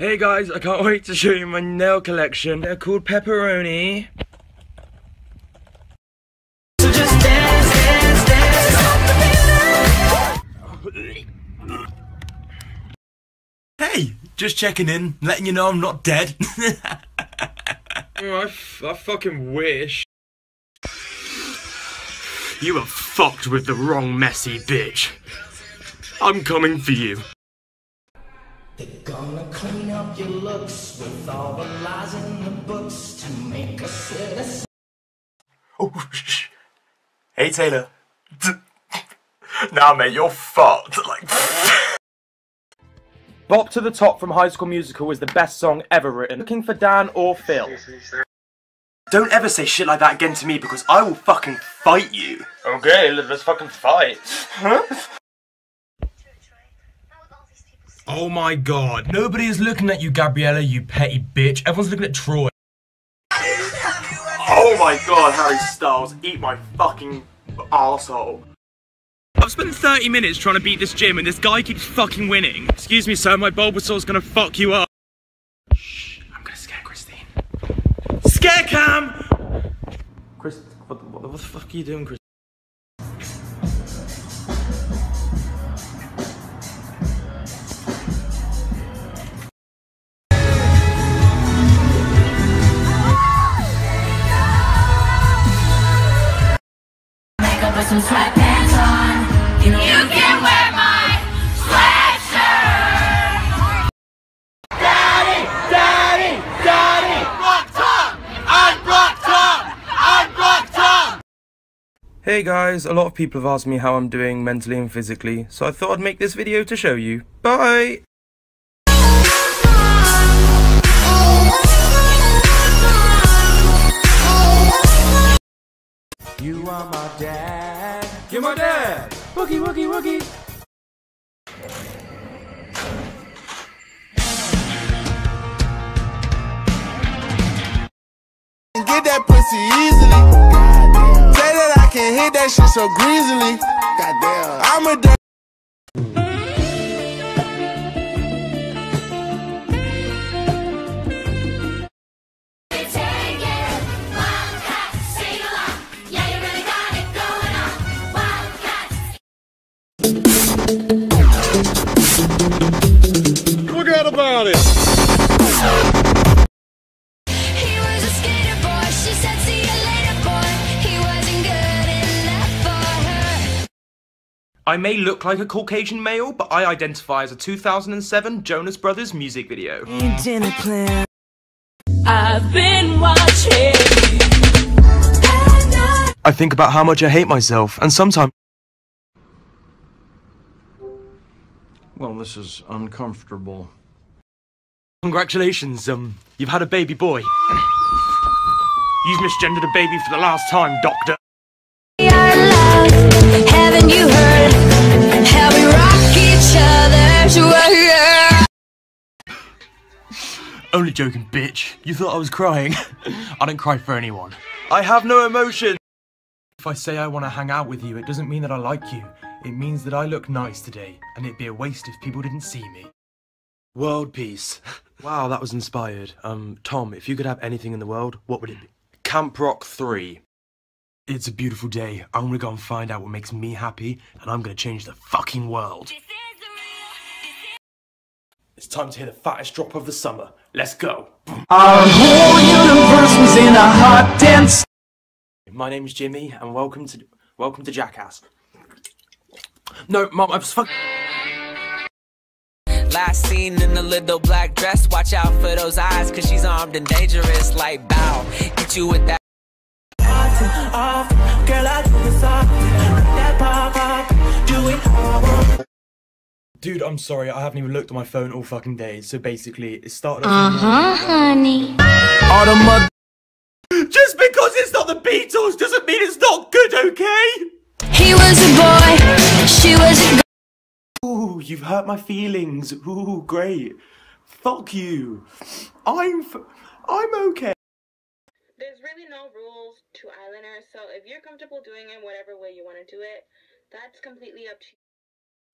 Hey guys, I can't wait to show you my nail collection. They're called Pepperoni. So dance, dance, dance. Hey, just checking in, letting you know I'm not dead. Oh, I, I fucking wish. you were fucked with the wrong messy bitch. I'm coming for you. They're gonna clean up your looks with all the lies in the books to make a citizen. Oh, shh. Hey Taylor. nah, mate, you're fucked. Like. Bop to the Top from High School Musical is the best song ever written. Looking for Dan or Phil? Don't ever say shit like that again to me because I will fucking fight you. Okay, let's fucking fight. Huh? Oh my god. Nobody is looking at you, Gabriella, you petty bitch. Everyone's looking at Troy. Oh my god, Harry Styles, eat my fucking arsehole. I've spent 30 minutes trying to beat this gym and this guy keeps fucking winning. Excuse me, sir, my Bulbasaur's gonna fuck you up. Shh, I'm gonna scare Christine. Scare cam! Chris, what, what, what the fuck are you doing, Chris? Hey guys, a lot of people have asked me how I'm doing mentally and physically, so I thought I'd make this video to show you. Bye! You are my dad. You're my dad. Woogie, woogie, woogie. Get that pussy easily. That shit so greasily. Goddamn. I'm a I may look like a Caucasian male, but I identify as a 2007 Jonas Brothers music video. I've been watching. I think about how much I hate myself, and sometimes. Well, this is uncomfortable. Congratulations, um, you've had a baby boy. You've misgendered a baby for the last time, Doctor. Only joking, bitch. You thought I was crying. I don't cry for anyone. I have no emotion. If I say I want to hang out with you, it doesn't mean that I like you. It means that I look nice today, and it'd be a waste if people didn't see me. World peace. Wow, that was inspired. Um, Tom, if you could have anything in the world, what would it be? Camp Rock 3. It's a beautiful day. I'm gonna go and find out what makes me happy, and I'm gonna change the fucking world. It's time to hit the fattest drop of the summer. Let's go. Our whole universe was in a hot, dense. My name's Jimmy, and welcome to welcome to Jackass. No, mom, I'm fuck. Last seen in a little black dress. Watch out for those eyes, cause she's armed and dangerous. Like bow, hit you with that. Dude, I'm sorry, I haven't even looked at my phone all fucking day. So basically, it started. Uh huh, honey. All the mother. Just because it's not the Beatles doesn't mean it's not good, okay? He was a boy, she was a girl. Ooh, you've hurt my feelings. Ooh, great. Fuck you. I'm. F- I'm okay. There's really no rules to eyeliner, so if you're comfortable doing it whatever way you want to do it, that's completely up to you.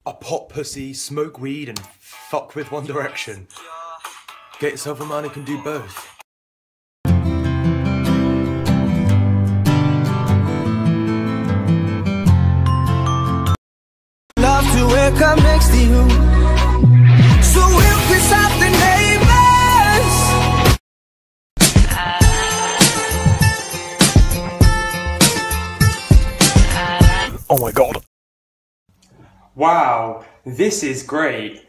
I pot pussy, smoke weed, and fuck with One Direction. Get yourself a man who can do both. Love to wake up next to you. So we'll piss off the neighbors. Oh my god. Wow, this is great.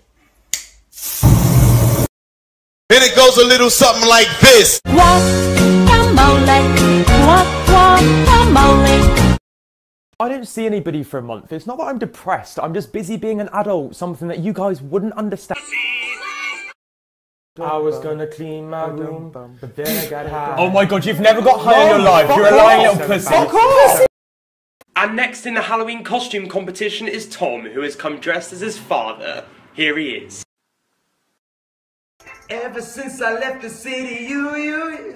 And it goes a little something like this. I don't see anybody for a month. It's not that I'm depressed, I'm just busy being an adult, something that you guys wouldn't understand. I was gonna clean my room, but then I got high. Oh my god, you've never got high in your life. You're a lying little pussy. Fuck off! And next in the Halloween costume competition is Tom, who has come dressed as his father. Here he is. Ever since I left the city, you, you.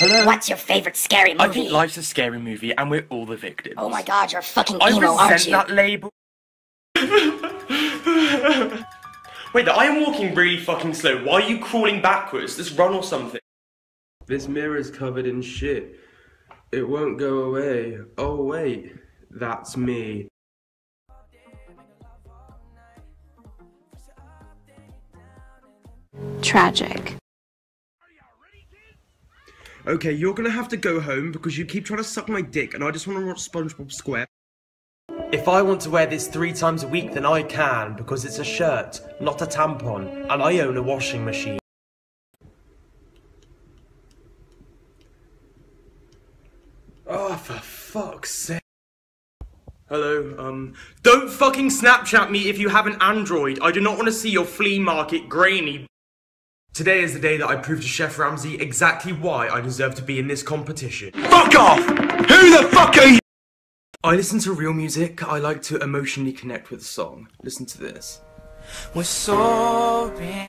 Hello. What's your favorite scary movie? I think life's a scary movie, and we're all the victims. Oh my god, you're fucking I emo, aren't resent you? that label. Wait, I am walking really fucking slow. Why are you crawling backwards? Just run or something. This mirror's covered in shit. It won't go away. Oh wait, that's me. Tragic. Okay, you're gonna have to go home because you keep trying to suck my dick and I just want to watch SpongeBob Square. If I want to wear this three times a week, then I can because it's a shirt, not a tampon, and I own a washing machine. Oh, for fuck's sake. Hello, um, don't fucking Snapchat me if you have an Android. I do not want to see your flea market grainy. Today is the day that I prove to Chef Ramsay exactly why I deserve to be in this competition. Fuck off! Who the fuck are you? I listen to real music. I like to emotionally connect with a song. Listen to this. We're sorry.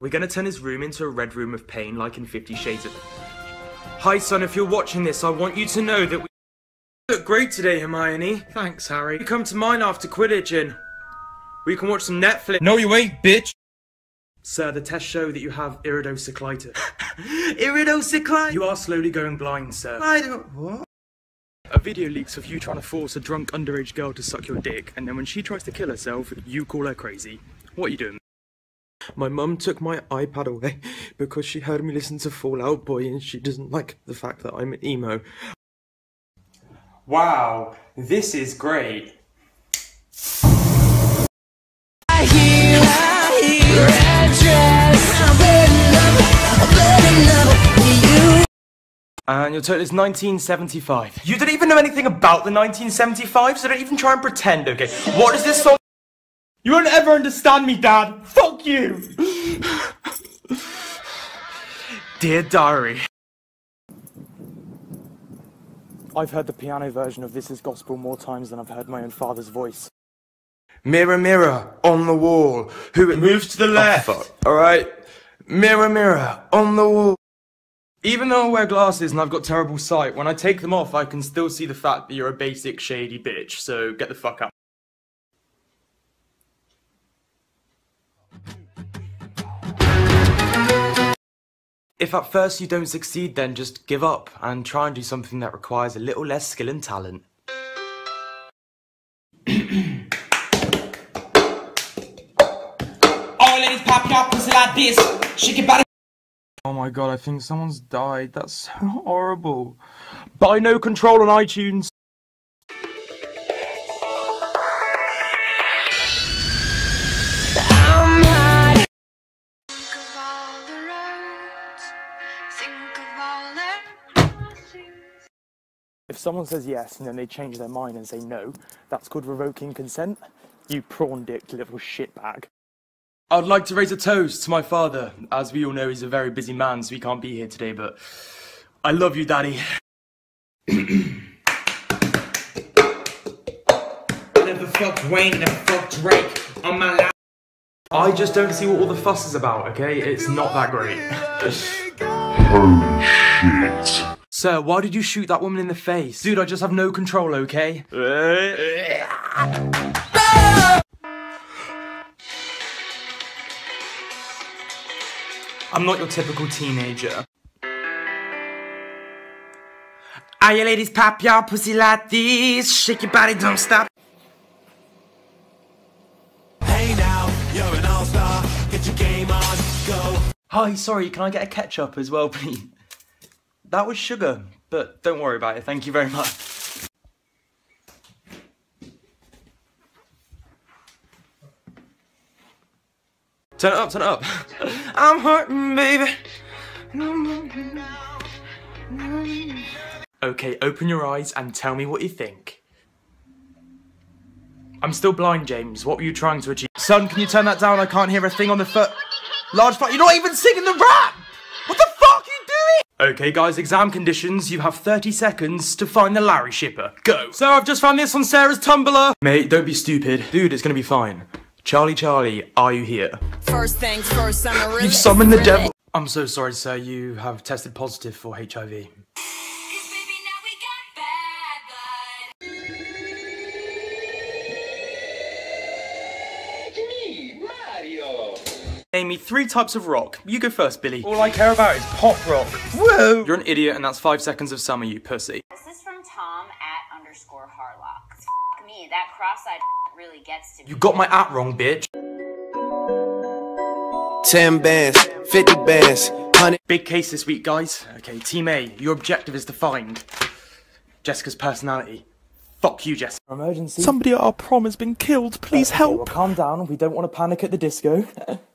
We're gonna turn his room into a red room of pain like in Fifty Shades of... Hi son, if you're watching this, I want you to know that we look great today, Hermione. Thanks, Harry. You come to mine after Quidditch and we can watch some Netflix. No, you ain't, bitch. Sir, the tests show that you have iridocyclitis. iridocyclitis? You are slowly going blind, sir. I don't... What? A video leaks of you trying to force a drunk underage girl to suck your dick, and then when she tries to kill herself, you call her crazy. What are you doing? My mum took my iPad away because she heard me listen to Fall Out Boy and she doesn't like the fact that I'm an emo. Wow, this is great. And your total is 1975. You don't even know anything about the 1975, so don't even try and pretend, okay? What is this song? You won't ever understand me, Dad. Fuck you. Dear Diary. I've heard the piano version of This Is Gospel more times than I've heard my own father's voice. Mirror, mirror, on the wall. Who it moves to the oh, left. Alright. Mirror, mirror, on the wall. Even though I wear glasses and I've got terrible sight, when I take them off, I can still see the fact that you're a basic shady bitch, so get the fuck out. If at first you don't succeed, then just give up and try and do something that requires a little less skill and talent. All ladies pop your pussy like this. Shake your body. Oh my god, I think someone's died. That's so horrible. Buy no control on iTunes. Someone says yes and then they change their mind and say no, that's called revoking consent. You prawn dicked little shitbag. I'd like to raise a toast to my father. As we all know, he's a very busy man, so he can't be here today, but I love you, Daddy. I never fucked Wayne, never fucked Drake on my lap. I just don't see what all the fuss is about, okay? It's not that great. Sir, why did you shoot that woman in the face? Dude, I just have no control, okay? I'm not your typical teenager. Are you ladies pop y'all pussy like this? Shake your body, don't stop. Hey now, you're an all-star. Get your game on, go. Hi, sorry, can I get a ketchup as well, please? That was sugar, but don't worry about it, thank you very much. Turn it up, turn it up. I'm hurting, baby. Okay, open your eyes and tell me what you think. I'm still blind, James. What were you trying to achieve? Son, can you turn that down? I can't hear a thing on the foot. Large fat. You're not even singing the rap! What the Okay, guys, exam conditions. You have 30 seconds to find the Larry shipper. Go. So I've just found this on Sarah's Tumblr. Mate, don't be stupid. Dude, it's gonna be fine. Charlie, Charlie, are you here? First things first, I'm a You've summoned the devil. I'm so sorry, sir. You have tested positive for HIV. Name me three types of rock. You go first, Billy. All I care about is pop rock. Whoa! You're an idiot, and that's five seconds of summer, you pussy. This is from Tom at underscore Harlock. F me, that cross-eyed really gets to me. You got my at wrong, bitch. 10 bands, 50 bands, 100. Big case this week, guys. Okay, Team A, your objective is to find Jessica's personality. Fuck you, Jessica. Emergency. Somebody at our prom has been killed. Please help. well, calm down. We don't want to panic at the disco.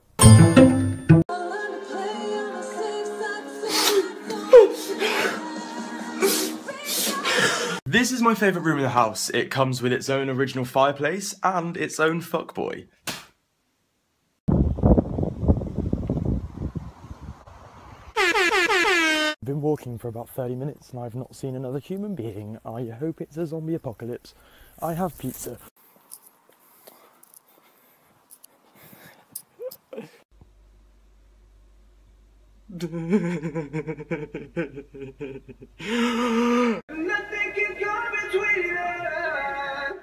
This is my favourite room in the house. It comes with its own original fireplace and its own fuckboy. I've been walking for about 30 minutes and I've not seen another human being. I hope it's a zombie apocalypse. I have pizza.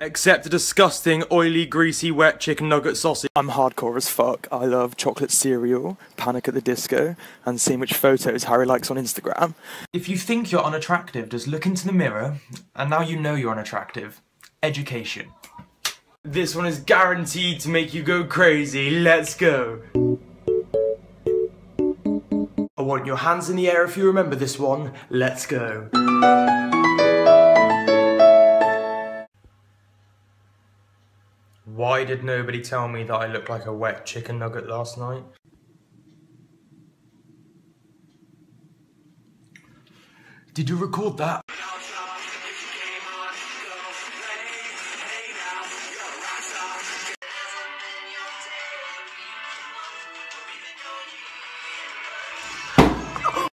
Except a disgusting, oily, greasy, wet chicken nugget sausage. I'm hardcore as fuck. I love chocolate cereal, Panic at the Disco, and seeing which photos Harry likes on Instagram. If you think you're unattractive, just look into the mirror, and now you know you're unattractive. Education. This one is guaranteed to make you go crazy. Let's go. I want your hands in the air if you remember this one. Let's go. Why did nobody tell me that I looked like a wet chicken nugget last night? Did you record that?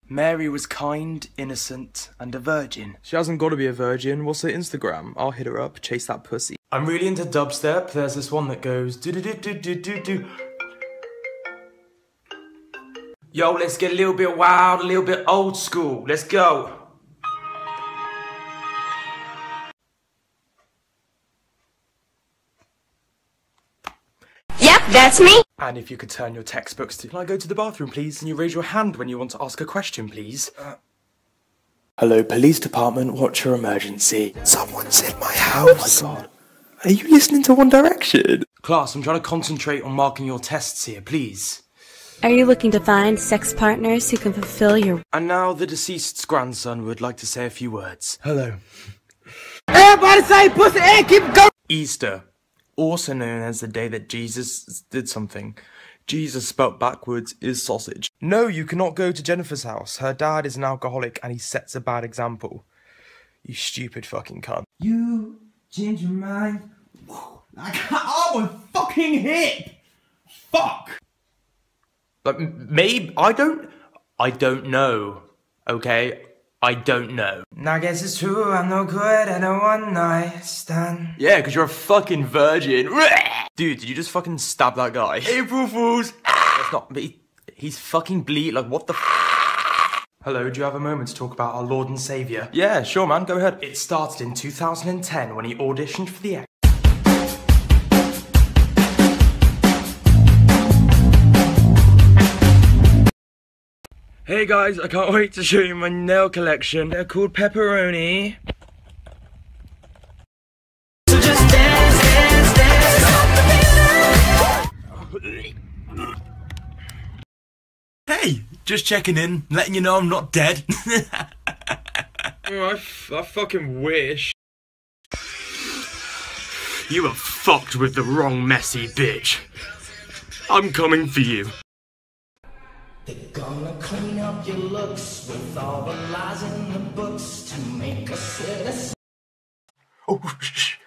Mary was kind, innocent, and a virgin. She hasn't got to be a virgin. What's her Instagram? I'll hit her up, chase that pussy. I'm really into dubstep. There's this one that goes do do do do do do do. Yo, let's get a little bit wild, a little bit old school. Let's go. Yep, that's me. And if you could turn your textbooks to, can I go to the bathroom, please? And you raise your hand when you want to ask a question, please. Uh, Hello, police department. What's your emergency? Someone's in my house. Oh my god. Are you listening to One Direction? Class, I'm trying to concentrate on marking your tests here, please. Are you looking to find sex partners who can fulfill your And now the deceased's grandson would like to say a few words. Hello. Everybody say pussy and keep going. Easter, also known as the day that Jesus did something. Jesus spelt backwards is sausage. No, you cannot go to Jennifer's house. Her dad is an alcoholic and he sets a bad example. You stupid fucking cunt. You change your mind. I got all my fucking hip. Fuck. But maybe I don't. I don't know. Okay, I don't know. I guess it's true. I'm no good at a one night stand. Yeah, because you're a fucking virgin. Dude, did you just fucking stab that guy? April Fools. That's not. But he, he's fucking bleed. Like what the. Hello, do you have a moment to talk about our Lord and Saviour? Yeah, sure, man, go ahead. It started in 2010 when he auditioned for the X. Hey guys, I can't wait to show you my nail collection. They're called Pepperoni. Just checking in, letting you know I'm not dead. Oh, I, f- I fucking wish. you were fucked with the wrong messy bitch. I'm coming for you. They're gonna clean up your looks with all the lies in the books to make a citizen. Oh, shh.